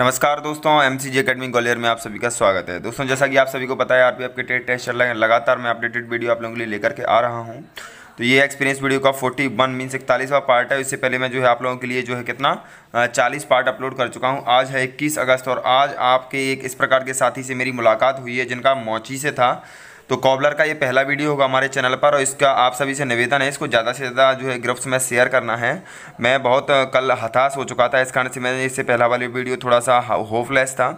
नमस्कार दोस्तों M C G academy Gwalior में आप सभी का स्वागत है। दोस्तों, जैसा कि आप सभी को पता है आरपीएफ के टेट टेस्ट चल रहे हैं। लगातार मैं अपडेटेड वीडियो आप लोगों के लिए लेकर के आ रहा हूँ। तो ये एक्सपीरियंस वीडियो का 41 वन मीन्स इकतालीसवा पार्ट है। इससे पहले मैं जो है आप लोगों के लिए जो है कितना 40 पार्ट अपलोड कर चुका हूँ। आज है 21 अगस्त और आज आपके एक इस प्रकार के साथी से मेरी मुलाकात हुई है, जिनका मोची से था। तो कॉबलर का ये पहला वीडियो होगा हमारे चैनल पर और इसका आप सभी से निवेदन है, इसको ज़्यादा से ज़्यादा जो है ग्रुप्स में शेयर करना है। मैं बहुत कल हताश हो चुका था, इस कारण से मैंने इससे पहला वाली वीडियो थोड़ा सा होपलेस था।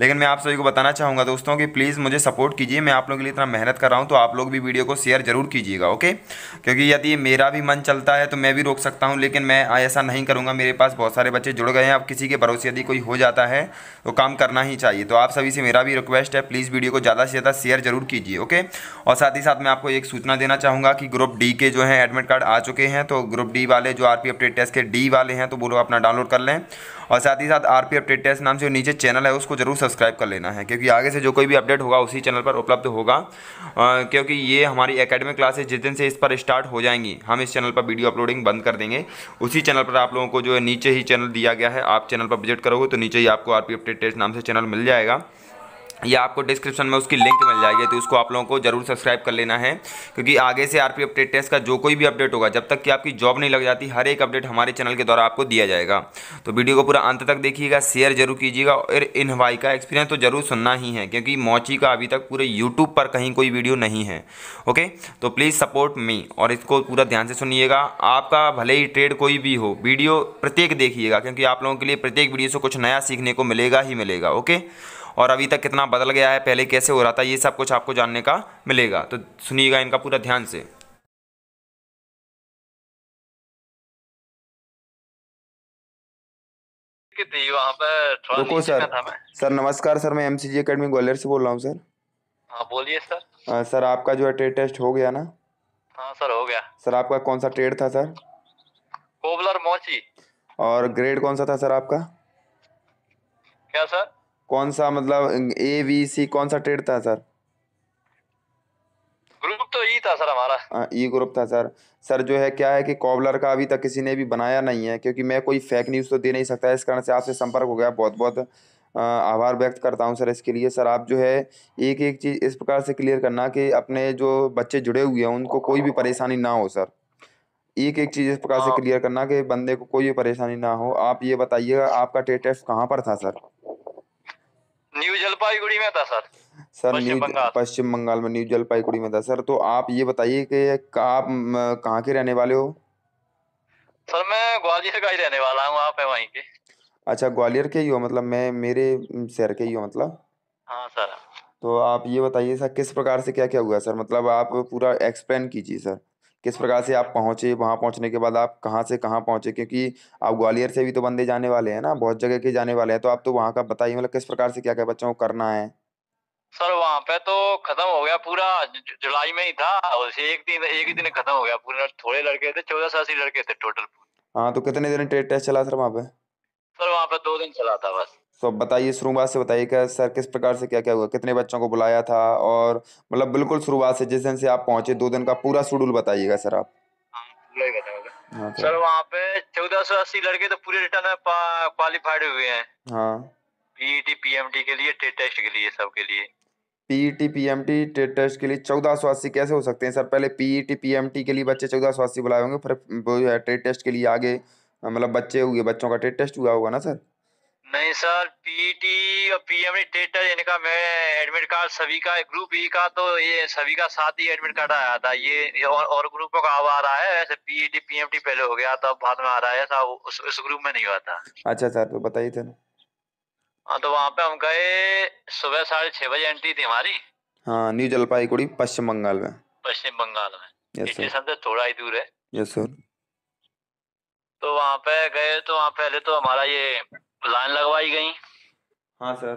लेकिन मैं आप सभी को बताना चाहूँगा दोस्तों कि प्लीज़ मुझे सपोर्ट कीजिए, मैं आप लोगों के लिए इतना मेहनत कर रहा हूँ तो आप लोग भी वीडियो को शेयर ज़रूर कीजिएगा, ओके? क्योंकि यदि मेरा भी मन चलता है तो मैं भी रोक सकता हूँ, लेकिन मैं ऐसा नहीं करूँगा, मेरे पास बहुत सारे बच्चे जुड़ गए हैं, अब किसी के भरोसे यदि कोई हो जाता है तो काम करना ही चाहिए। तो आप सभी से मेरा भी रिक्वेस्ट है, प्लीज़ वीडियो को ज़्यादा से ज़्यादा शेयर ज़रूर कीजिए, ओके? और साथ ही साथ मैं आपको एक सूचना देना चाहूँगा कि ग्रुप डी के जो हैं एडमिट कार्ड आ चुके हैं तो ग्रुप डी वाले जो आर पी अपडेट टेस्ट के डी वाले हैं तो वो लोग अपना डाउनलोड कर लें। और साथ ही साथ आर पी अपडेट टेस्ट नाम से नीचे चैनल है, उसको ज़रूर सब्सक्राइब कर लेना है, क्योंकि आगे से जो कोई भी अपडेट होगा, उसी चैनल पर उपलब्ध होगा। क्योंकि ये हमारी एकेडमिक क्लासेज जिस दिन से इस पर स्टार्ट हो जाएँगी, हम इस चैनल पर वीडियो अपलोडिंग बंद कर देंगे। उसी चैनल पर आप लोगों को जो है नीचे ही चैनल दिया गया है, आप चैनल पर विज़िट करोगे तो नीचे ही आपको आर पी अपडेट टेस्ट नाम से चैनल मिल जाएगा। या आपको डिस्क्रिप्शन में उसकी लिंक मिल जाएगी तो उसको आप लोगों को ज़रूर सब्सक्राइब कर लेना है, क्योंकि आगे से आरपी अपडेट टेस्ट का जो कोई भी अपडेट होगा, जब तक कि आपकी जॉब नहीं लग जाती, हर एक अपडेट हमारे चैनल के द्वारा आपको दिया जाएगा। तो वीडियो को पूरा अंत तक देखिएगा शेयर ज़रूर कीजिएगा, और इन हवाई का एक्सपीरियंस तो ज़रूर सुनना ही है, क्योंकि मोची का अभी तक पूरे यूट्यूब पर कहीं कोई वीडियो नहीं है। ओके तो प्लीज़ सपोर्ट मी और इसको पूरा ध्यान से सुनिएगा। आपका भले ही ट्रेड कोई भी हो वीडियो प्रत्येक देखिएगा, क्योंकि आप लोगों के लिए प्रत्येक वीडियो से कुछ नया सीखने को मिलेगा ही मिलेगा। ओके और अभी तक कितना बदल गया है पहले कैसे हो रहा था ये सब कुछ आपको जानने का मिलेगा। तो सुनिएगा इनका पूरा ध्यान से। वहाँ पे रुको सर। सर नमस्कार सर मैं एमसीजी एकेडमी ग्वालियर से बोल रहा हूँ सर। हाँ बोलिए सर। आ, सर आपका जो है ट्रेड टेस्ट हो गया ना? हाँ सर हो गया। सर आपका कौन सा ट्रेड था सर? कोबलर मोची। और ग्रेड कौन सा था सर आपका? क्या सर? कौन सा मतलब ए बी सी कौन सा ट्रेड था सर ग्रुप तो ई था सर हमारा। ई ग्रुप था सर सर जो है क्या है कि कॉबलर का अभी तक किसी ने भी बनाया नहीं है क्योंकि मैं कोई फेक न्यूज़ तो दे नहीं सकता। इस कारण से आपसे संपर्क हो गया। बहुत बहुत आभार व्यक्त करता हूँ सर इसके लिए। सर आप जो है एक एक चीज़ इस प्रकार से क्लियर करना कि अपने जो बच्चे जुड़े हुए हैं उनको कोई भी परेशानी ना हो सर एक एक चीज़ इस प्रकार से क्लियर हाँ। करना कि बंदे को कोई भी परेशानी ना हो। आप ये बताइएगा आपका टेस्ट कहाँ पर था सर न्यू जलपाईगुड़ी में था sir. Sir new Paschim Bangal में न्यू जलपाईगुड़ी में था। सर तो आप ये बताइए कि आप कहाँ के रहने वाले हो? सर मैं ग्वालियर का ही रहने वाला हूँ आप है वहीं के। अच्छा ग्वालियर के ही हो मतलब मैं मेरे शहर के ही हो मतलब? हाँ सर। तो आप ये बताइए सर किस प्रकार से क्या क्या हुआ सर? मतलब आप पूरा एक्सप्लेन कीजिए सर। किस प्रकार से आप पहुँचे वहाँ पहुँचने के बाद आप कहाँ से कहाँ पहुँचे? क्योंकि आप ग्वालियर से भी तो बंदे जाने वाले हैं ना बहुत जगह के जाने वाले हैं तो आप तो वहाँ का बताइए मतलब किस प्रकार से क्या क्या बच्चों को करना है? सर वहाँ पे तो खत्म हो गया पूरा जुलाई में ही था एक दिन एक ही दिन खत्म हो गया पूरे थोड़े लड़के थे चौदह सौ अस्सी लड़के थे टोटल हाँ तो कितने दिन टेस्ट चला सर वहाँ पे? सर वहाँ पे दो दिन चला था बस। तो बताइए शुरुआत से बताइए क्या सर किस प्रकार से क्या क्या हुआ? कितने बच्चों को बुलाया था? और मतलब बिल्कुल शुरुआत से जिस दिन से आप पहुँचे दो दिन का पूरा शेड्यूल बताइएगा सर आप। हाँ, हाँ सर वहाँ पे चौदह सौ अस्सी लड़के तो पूरे रिटर्न में क्वालिफाइड हुए हैं। हाँ। पीईटी पीएमटी के लिए टेट टेस्ट के लिए सबके लिए। पीईटी पीएमटी टेट टेस्ट के लिए चौदह सौ अस्सी कैसे हो सकते हैं? सर पहले पीईटी पीएमटी के लिए बच्चे चौदह सौ अस्सी बुलाए होंगे फिर टेट टेस्ट के लिए आगे मतलब बच्चे हुए बच्चों का टेट टेस्ट हुआ होगा ना सर? नहीं सर पीटी और पीएमडी टेटर इनका मैं एडमिट कार्ड सभी का ग्रुप ई का तो ये सभी का साथ ही एडमिट कार्ड आया था। ये और, और ग्रुपों का अब आ रहा है ऐसे पीईटी पीएमटी पहले हो गया था बाद में आ रहा है ऐसा उस, उस ग्रुप में नहीं हुआ था। अच्छा सर तो बताइए थे हाँ तो वहाँ पे हम गए सुबह साढ़े छह बजे एंट्री थी हमारी। हाँ न्यू जलपाईगुड़ी पश्चिम बंगाल में। पश्चिम बंगाल में। स्टेशन से थोड़ा ही दूर है। यस सर तो वहाँ पे गए तो वहाँ पहले तो हमारा ये लाइन लगवाई गई। हाँ सर।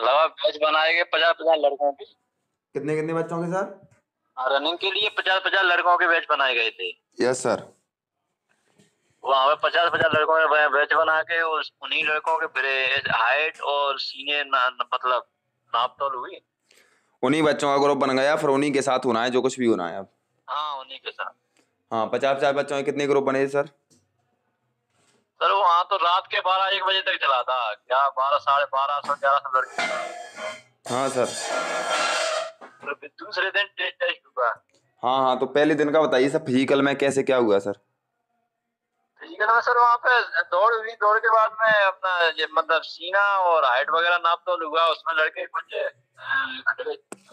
लगा बैच बनाए गए पचास पचास लड़कों के। कितने कितने बच्चों के सर? रनिंग के लिए पचास पचास लड़कों के बैच बनाए गए थे। Yes sir. वहाँ पे पचास पचास लड़कों के बैच बना के उन्हीं लड़कों के हाइट और सीने मतलब नाप तोल हुई। उन्हीं बच्चों का ग्रुप बन गया फिर उन्हीं के साथ होना है जो कुछ भी होना है अब। हाँ उन्हीं के साथ। हाँ पचास पचास बच्चों के कितने ग्रुप बने सर? सर वहाँ तो रात के बारह एक बजे तक चला था। क्या बारह साढ़े बारह सौ ग्यारह सौ लड़के। हाँ सर। तो दूसरे दिन टेस्ट हुआ। हाँ हाँ तो पहले दिन का बताइए सर फ़िज़िकल में कैसे क्या हुआ सर? फ़िज़िकल में सर वहाँ पे दौड़ हुई दौड़ के बाद में अपना ये मतलब सीना और हाइट वगैरह नाप तो हुआ। उसमें लड़के कुछ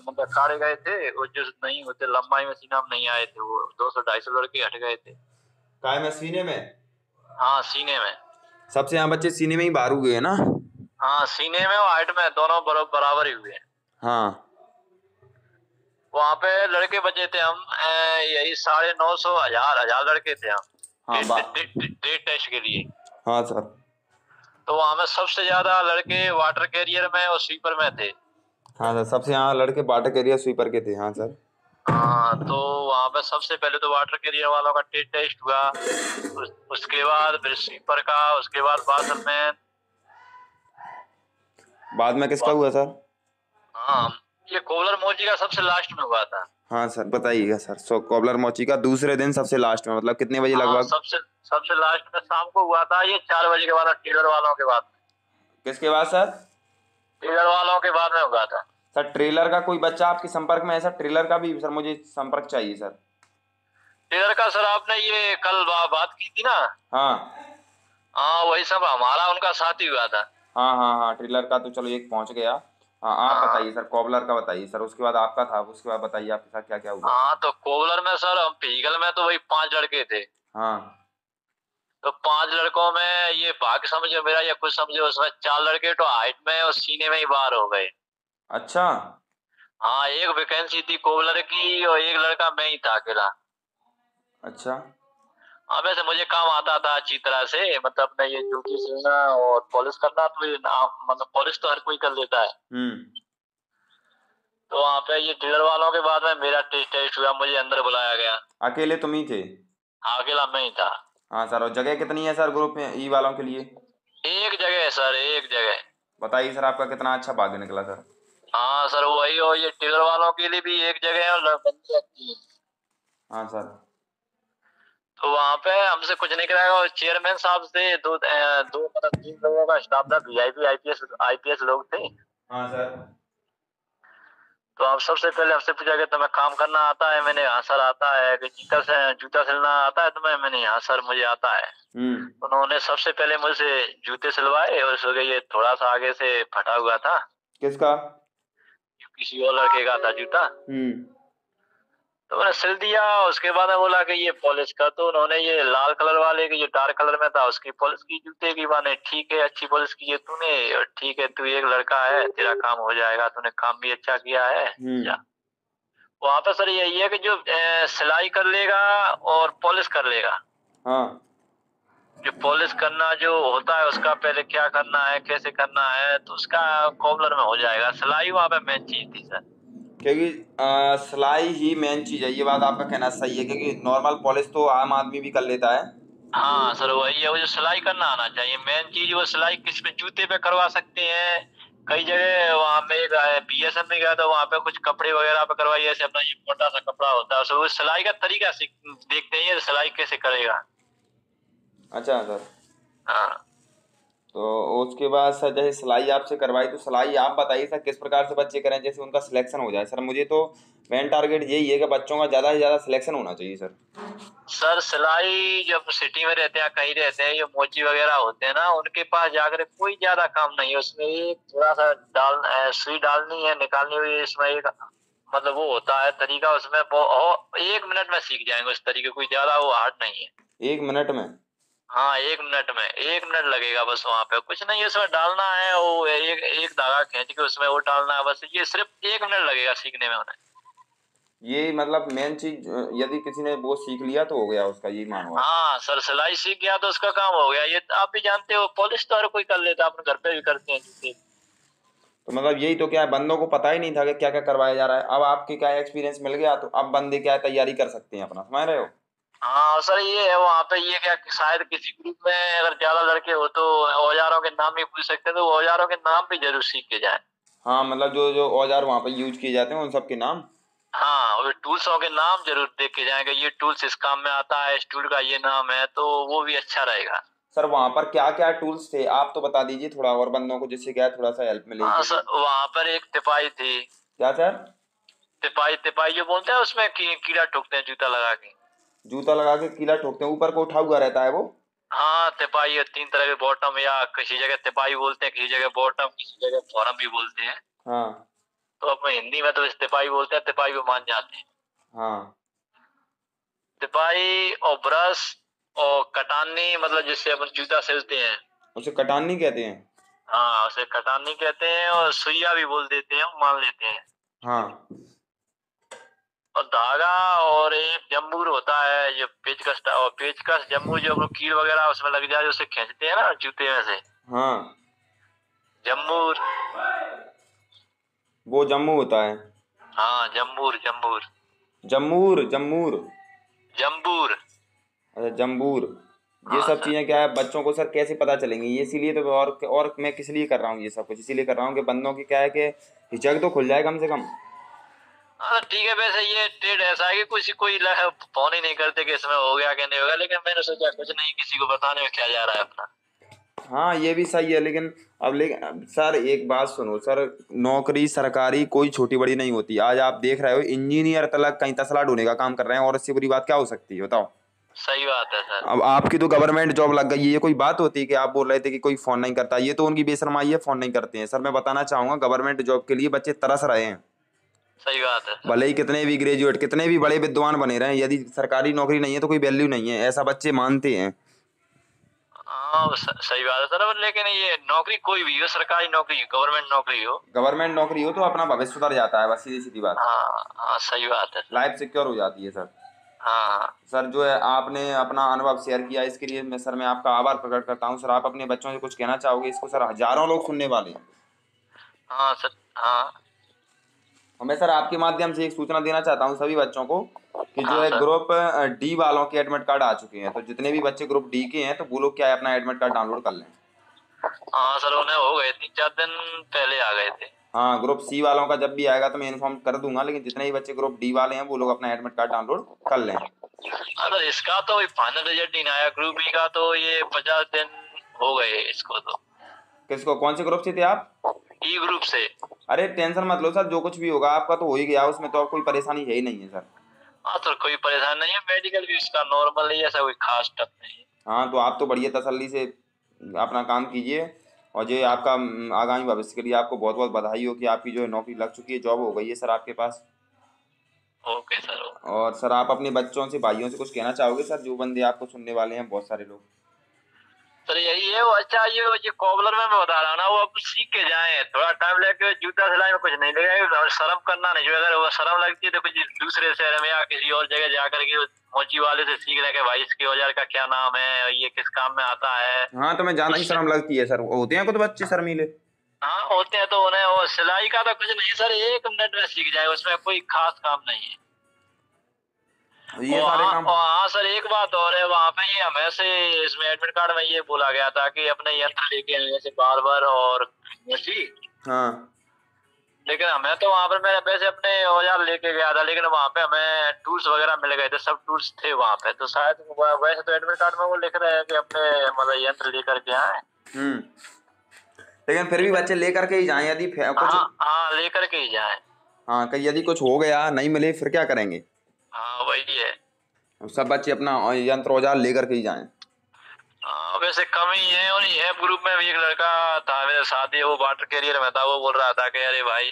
मतलब काटे गए थे। वो जो नहीं होते लंबाई में सीना में नहीं आए थे वो दो सौ ढाई सौ लड़के हट गए थे। काय में सीने में? हाँ सीने में। सबसे यहाँ बच्चे सीने में ही बाहर हुए हैं ना? हाँ सीने में और हाइट में दोनों बरो- बराबर ही हुए हैं। हाँ। वहाँ पे लड़के बचे थे हम यही साढ़े नौ सौ हज़ार हज़ार लड़के थे हम। हाँ डे- बा डे- डे- डे टेस्ट के लिए। हाँ सर। तो वहाँ में सबसे ज़्यादा लड़के वाटर कैरियर में और स्वीपर में थे। हाँ सर सबसे यहाँ लड़के वाटर कैरियर स्वीपर के थे। हाँ सर। हाँ तो वहाँ पे सबसे पहले तो वाटर कैरियर वालों का टे, टेस्ट हुआ। उस, उसके बाद फिर स्वीपर का उसके बाद बाथरमैन बाद में किसका हुआ सर हाँ ये कोलर मोची का सबसे लास्ट में हुआ था। हाँ सर बताइएगा सर। सो कॉबलर मोची का दूसरे दिन सबसे लास्ट में मतलब कितने बजे हाँ, लगभग? सबसे सबसे लास्ट में शाम को हुआ था ये चार बजे के बाद टेलर वालों के बाद। किसके बाद सर? टेलर वालों के बाद में हुआ था। सर ट्रेलर का कोई बच्चा आपके संपर्क में है? सर ट्रेलर का भी सर मुझे संपर्क चाहिए सर। टेलर का सर आपने ये कल बा, बात की थी ना? हाँ। हाँ वही सब हमारा उनका साथी हुआ था। हाँ हाँ हाँ ट्रेलर का तो चलो एक पहुँच गया। हाँ आप बताइए सर कॉबलर का बताइए सर उसके बाद आपका था उसके बाद बताइए आपके साथ क्या क्या हुआ? हाँ तो कोबलर में सर हम फ़िज़िकल में तो वही पाँच लड़के थे। हाँ। तो पाँच लड़कों में ये भाग समझो मेरा या कुछ समझो उसमें चार लड़के तो हाइट में और सीने में ही बाहर हो गए। अच्छा। हाँ एक वैकेंसी थी कोबलर की और एक लड़का मैं ही था अकेला। अच्छा। हाँ वैसे मुझे काम आता था अच्छी तरह से मतलब अपने ये जूती सिलना और पॉलिश करना तो ये मतलब पॉलिश तो हर कोई कर लेता है। हम्म। तो वहाँ पे ये डीलर वालों के बाद में मेरा टेस्ट टेस्ट हुआ मुझे अंदर बुलाया गया। अकेले तुम ही थे? हाँ अकेला मैं ही था। हाँ सर और जगह कितनी है सर ग्रुप में ई वालों के लिए? एक जगह है सर एक जगह। बताइए सर आपका कितना अच्छा भाग्य निकला सर। हाँ सर वही और ये टेलर वालों के लिए भी एक जगह है और बंदी रखती है। हाँ सर। तो वहाँ पे हमसे कुछ नहीं कराएगा और चेयरमैन साहब से दो दो मतलब तीन लोगों का स्टाफ था वीआईपी आईपीएस आईपीएस लोग थे। हाँ सर। तो आप सबसे पहले हमसे पूछा कि तुम्हें काम करना आता है? मैंने हाँ सर आता है। कि जूता से जूता सिलना आता है तुम्हें? मैंने हाँ सर मुझे आता है। हम्म। उन्होंने सबसे पहले मुझसे जूते सिलवाए और उसके ये थोड़ा सा आगे से फटा हुआ था। किसका? किसी और लड़के का था जूता। हम्म। तो मैंने सिल दिया उसके बाद में बोला कि ये पॉलिश का तो उन्होंने ये लाल कलर वाले की जो डार्क कलर में था उसकी पॉलिश की जूते की। माने ठीक है अच्छी पॉलिश की है तूने और ठीक है तू एक लड़का है तेरा काम हो जाएगा तूने काम भी अच्छा किया है। वहाँ पे सर यही है कि जो सिलाई कर लेगा और पॉलिश कर लेगा। हाँ। जो पॉलिश करना जो होता है उसका पहले क्या करना है कैसे करना है तो उसका कॉबलर में हो जाएगा। सिलाई वहाँ पे मेन चीज़ थी सर क्योंकि सिलाई ही मेन चीज़ है ये बात आपका कहना सही है क्योंकि नॉर्मल पॉलिश तो आम आदमी भी कर लेता है। हाँ सर वही है वो जो सिलाई करना आना चाहिए। मेन चीज़ वो सिलाई किस पे जूते पे करवा सकते हैं। कई जगह वहाँ पे बीएसएम में गया था वहाँ पे कुछ कपड़े वगैरह पे करवाई ऐसे अपना ये मोटा सा कपड़ा होता है। वो सिलाई का तरीका देखते हैं सिलाई कैसे करेगा। अच्छा सर। हाँ। तो उसके बाद सर जैसे सिलाई आपसे करवाई तो सिलाई आप बताइए सर किस प्रकार से बच्चे करें जैसे उनका सिलेक्शन हो जाए। सर मुझे तो मेन टारगेट यही है कि बच्चों का ज़्यादा से ज़्यादा सिलेक्शन होना चाहिए सर। सर सिलाई जब सिटी में रहते हैं कहीं रहते हैं ये मोची वगैरह होते हैं ना उनके पास जाकर कोई ज़्यादा काम नहीं है। उसमें एक थोड़ा सा डाल सुई डालनी है निकालनी हुई इसमें एक मतलब वो होता है तरीका उसमें एक मिनट में सीख जाएँगे उस तरीके कोई ज़्यादा वो हार्ड नहीं है। एक मिनट में? हाँ एक मिनट में एक मिनट लगेगा बस वहाँ पे। कुछ नहीं उसमें डालना है वो एक एक धागा खींच के उसमें वो डालना है बस ये सिर्फ़ एक मिनट लगेगा सीखने में उन्हें। ये मतलब मेन चीज़ यदि किसी ने वो सीख लिया तो हो गया उसका यही मानो हाँ सर सिलाई सीख गया तो उसका काम हो गया। ये आप भी जानते हो पॉलिश तो हर कोई कर लेता है अपने घर पे भी करते हैं जूते। तो मतलब यही तो क्या है बंदों को पता ही नहीं था कि क्या क्या करवाया जा रहा है। अब आपके क्या एक्सपीरियंस मिल गया तो अब बंदे क्या तैयारी कर सकते हैं अपना समझ रहे हो? हाँ सर ये है वहाँ पे ये क्या कि शायद किसी ग्रुप में अगर ज़्यादा लड़के हो तो औजारों के नाम भी पूछ सकते हैं तो औजारों के नाम भी ज़रूर सीख के जाए। हाँ मतलब जो जो औज़ार वहाँ पे यूज़ किए जाते हैं उन सब के नाम? हाँ और टूल्सों के नाम ज़रूर देख के जाएँगे ये टूल्स इस काम में आता है इस टूल का ये नाम है तो वो भी अच्छा रहेगा। सर वहाँ पर क्या क्या टूल्स थे? आप तो बता दीजिए थोड़ा और बंदों को जिससे क्या थोड़ा सा हेल्प मिले हाँ सर वहाँ पर एक तिपाही थी। क्या सर? तिपाही तिपाही जो बोलते हैं उसमें कीड़ा ठोकते हैं जूता लगा के। जूता लगा के कीला ठोकते हैं ऊपर को उठा हुआ रहता है वो। हाँ तिपाही तीन तरह के बॉटम या किसी जगह तिपाही बोलते हैं किसी जगह बॉटम किसी जगह फॉरम भी बोलते हैं। हाँ। तो अपने हिंदी में तो तिपाही बोलते हैं तिपाही को मान जाते हैं। हाँ। तिपाही और ब्रश और कटानी मतलब जिससे अपन जूता सिलते हैं। उसे कटानी कहते हैं। हाँ उसे कटानी कहते हैं और सुइया भी बोल देते हैं मान लेते हैं। हाँ। और धागा और एक जम्बूर होता है जो पेचकस और पेचकस जम्बूर जो कील वगैरह उसमें लग जाए उसे खींचते हैं ना जूते में से। हाँ। जम्बूर। वो जम्मू होता है। हाँ जम्बूर जम्बूर। जम्मूर जम्मूर जम्बूर। अच्छा जम्बूर। ये हाँ, सब चीज़ें क्या है बच्चों को सर कैसे पता चलेंगी? ये इसीलिए तो और और मैं किस लिए कर रहा हूँ ये सब कुछ? इसीलिए कर रहा हूँ कि बंदों की क्या है कि हिचक तो खुल जाए कम से कम। हाँ ठीक है वैसे ये ट्रेड ऐसा है कि कुछ कोई फ़ोन ही नहीं करते कि इसमें हो गया कि नहीं होगा लेकिन मैंने सोचा कुछ नहीं किसी को बताने में क्या जा रहा है अपना। हाँ ये भी सही है लेकिन अब लेकिन सर एक बात सुनो सर नौकरी सरकारी कोई छोटी बड़ी नहीं होती। आज आप देख रहे हो इंजीनियर तलक कहीं तसला ढूँढने का काम कर रहे हैं और इससे बुरी बात क्या हो सकती है बताओ? सही बात है सर। अब आपकी तो गवर्नमेंट जॉब लग गई है ये कोई बात होती है कि आप बोल रहे थे कि कोई फ़ोन नहीं करता? ये तो उनकी बेशरमाई है फ़ोन नहीं करते हैं। सर मैं बताना चाहूँगा गवर्नमेंट जॉब के लिए बच्चे तरस रहे हैं। सही बात है। भले ही कितने भी ग्रेजुएट कितने भी बड़े विद्वान बने रहे यदि सरकारी नौकरी नहीं है तो कोई वैल्यू नहीं है ऐसा बच्चे मानते हैं। हाँ सही बात है सर लेकिन ये नौकरी कोई भी हो सरकारी नौकरी गवर्नमेंट नौकरी हो। गवर्नमेंट नौकरी हो तो अपना भविष्य सुधर जाता है बस सीधी सीधी बात। हाँ हाँ सही बात है। लाइफ सिक्योर हो जाती है सर। हाँ सर जो है आपने अपना अनुभव शेयर किया इसके लिए मैं सर मैं आपका आभार प्रकट करता हूँ। सर आप अपने बच्चों से कुछ कहना चाहोगे? इसको सर हज़ारों लोग सुनने वाले हैं। हाँ सर हाँ। मैं सर आपके माध्यम से एक सूचना देना चाहता हूँ सभी बच्चों को कि जो हाँ, है ग्रुप डी वालों के एडमिट कार्ड आ चुके हैं। तो जितने भी बच्चे ग्रुप डी के हैं तो वो लोग क्या है अपना एडमिट कार्ड डाउनलोड कर लें? हाँ सर उन्हें हो गए। तीन चार दिन पहले आ गए थे। हाँ ग्रुप सी वालों का जब भी आएगा तो मैं इन्फॉर्म कर दूँगा लेकिन जितने भी बच्चे ग्रुप डी वाले हैं वो लोग अपना एडमिट कार्ड डाउनलोड कर लें। हाँ सर इसका तो फाइनल रिज़ल्ट नहीं आया। ग्रुप बी का तो ये पचास दिन हो गए इसको तो। किसको? कौन से ग्रुप से थे आप? ई ग्रुप से। अरे टेंशन मत लो सर जो कुछ भी होगा आपका तो हो ही गया उसमें तो कोई परेशानी है ही नहीं है सर। हाँ सर कोई परेशानी नहीं है मेडिकल भी उसका नॉर्मल है ऐसा कोई खास टफ नहीं है। हाँ तो आप तो बढ़िया तसल्ली से अपना काम कीजिए और जो आपका आगामी भविष्य के लिए आपको बहुत बहुत बधाई हो कि आपकी जो है नौकरी लग चुकी है जॉब हो गई है सर आपके पास। ओके सर और सर आप अपने बच्चों से भाइयों से कुछ कहना चाहोगे सर? जो बंदे आपको सुनने वाले हैं बहुत सारे लोग। सर यही है वो अच्छा ये ये कॉबलर में मैं बता रहा हूँ ना वो अब सीख के जाए थोड़ा टाइम लेके जूता सिलाई में कुछ नहीं लगेगा और शर्म करना नहीं। जो अगर वो शर्म लगती है तो कुछ दूसरे शहर में या किसी और जगह जाकर के मोची वाले से सीख ले के भाई इसके औज़ार का क्या नाम है ये किस काम में आता है। हाँ तो मैं जाना ही शर्म लगती है सर। होते हैं कुछ बच्चे शर्मीले? हाँ होते हैं तो उन्हें वो सिलाई का तो कुछ नहीं सर। एक मिनट में सीख जाए उसमें कोई खास काम नहीं है। ये सारे हाँ- काम हाँ सर एक बात और है वहाँ पे ये हमें से इसमें एडमिट कार्ड में ये बोला गया था कि अपने यंत्र लेके आए जैसे बार्बर और हाँ। लेकिन हमें तो वहाँ पर मैं वैसे अपने औज़ार लेके गया था लेकिन वहाँ पे हमें टूल्स वगैरह मिल गए थे सब टूल्स थे वहाँ पे। तो शायद वैसे तो एडमिट कार्ड में वो लिख रहे हैं कि अपने मतलब यंत्र लेकर के आए। हम्म। लेकिन फिर भी बच्चे लेकर के ही जाएँ यदि हाँ हाँ लेकर के ही जाए। हाँ कहीं यदि कुछ हो गया नहीं मिले फिर क्या करेंगे? हाँ वही है। सब बच्चे अपना यंत्र औज़ार लेकर के ही जाएँ। हाँ, वैसे कम ही है और ये ग्रुप में भी एक लड़का था मेरे साथ ही वो वाटर कैरियर में था वो बोल रहा था कि अरे भाई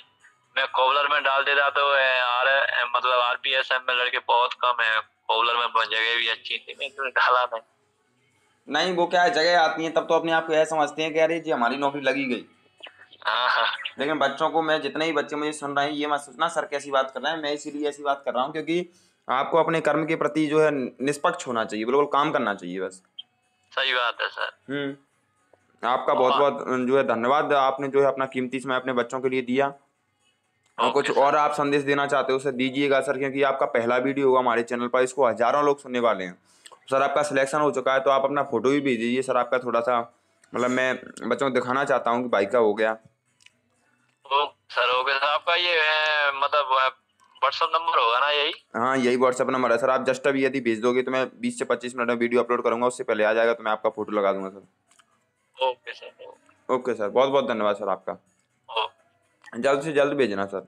मैं कोबलर में डाल देता तो आर मतलब आरपीएसएम में लड़के बहुत कम है कोबलर में जगह भी अच्छी थी मैं इसमें डाला नहीं नहीं वो क्या है जगह आती है तब तो अपने आप को यह समझते हैं कि अरे जी हमारी नौकरी लगी गई। हाँ हाँ। लेकिन बच्चों को मैं जितने ही बच्चे मुझे सुन रहे हैं ये मत सोचना सर कैसी बात कर रहे हैं मैं इसीलिए ऐसी बात कर रहा हूँ क्योंकि आपको अपने कर्म के प्रति जो है निष्पक्ष होना चाहिए बिल्कुल काम करना चाहिए बस। सही बात है सर। हम्म। आपका बहुत बहुत जो है धन्यवाद आपने जो है अपना कीमती समय अपने बच्चों के लिए दिया। और कुछ और आप संदेश देना चाहते हो उसे दीजिएगा सर क्योंकि आपका पहला वीडियो होगा हमारे चैनल पर इसको हज़ारों लोग सुनने वाले हैं। सर आपका सिलेक्शन हो चुका है तो आप अपना फ़ोटो भी भेज दीजिए सर आपका थोड़ा सा मतलब मैं बच्चों को दिखाना चाहता हूँ कि बाइक का हो गया। सर ओके सर आपका ये मतलब व्हाट्सअप नंबर होगा ना यही? हाँ यही व्हाट्सअप नंबर है। सर आप जस्ट अभी यदि भेज दोगे तो मैं बीस से पच्चीस मिनट में वीडियो अपलोड करूँगा उससे पहले आ जाएगा तो मैं आपका फ़ोटो लगा दूँगा sir. Okay sir. Okay sir. बहुत बहुत धन्यवाद सर आपका। जल्द से जल्द भेजना सर।